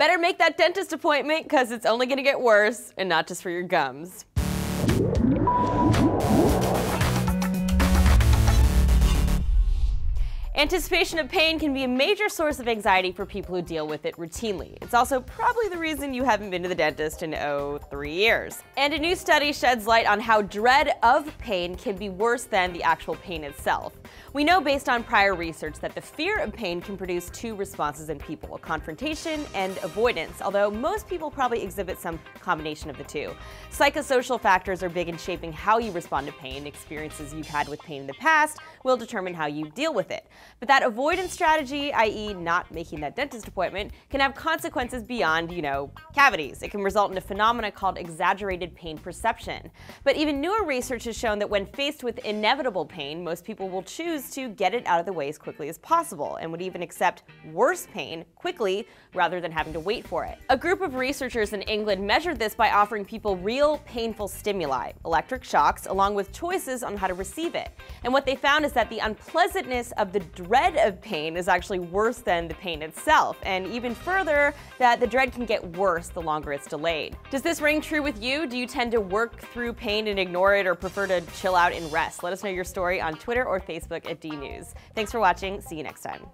Better make that dentist appointment because it's only going to get worse and not just for your gums. Anticipation of pain can be a major source of anxiety for people who deal with it routinely. It's also probably the reason you haven't been to the dentist in, oh, three years. And a new study sheds light on how dread of pain can be worse than the actual pain itself. We know based on prior research that the fear of pain can produce two responses in people, confrontation and avoidance, although most people probably exhibit some combination of the two. Psychosocial factors are big in shaping how you respond to pain. Experiences you've had with pain in the past will determine how you deal with it. But that avoidance strategy, i.e. not making that dentist appointment, can have consequences beyond, you know, cavities. It can result in a phenomena called exaggerated pain perception. But even newer research has shown that when faced with inevitable pain, most people will choose to get it out of the way as quickly as possible and would even accept worse pain quickly rather than having to wait for it. A group of researchers in England measured this by offering people real painful stimuli, electric shocks, along with choices on how to receive it. And what they found is that the unpleasantness of the dread of pain is actually worse than the pain itself, and even further, that the dread can get worse the longer it's delayed. Does this ring true with you? Do you tend to work through pain and ignore it or prefer to chill out and rest? Let us know your story on Twitter or Facebook at DNews. Thanks for watching. See you next time.